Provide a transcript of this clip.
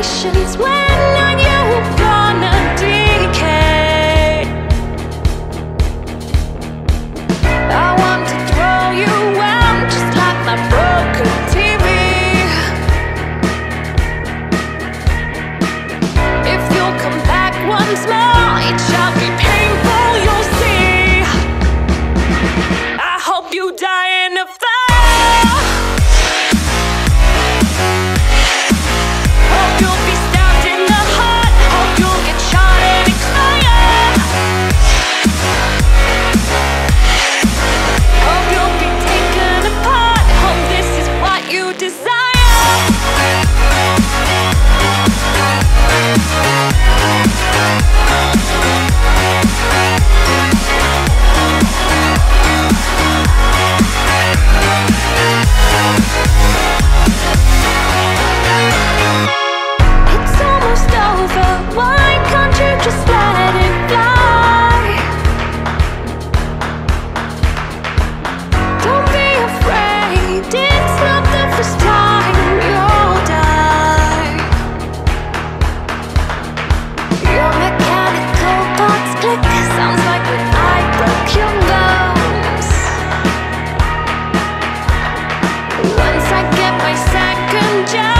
Since when are you gonna decay? I want to throw you out just like my broken TV. If you'll come back once more, it shall be. angel.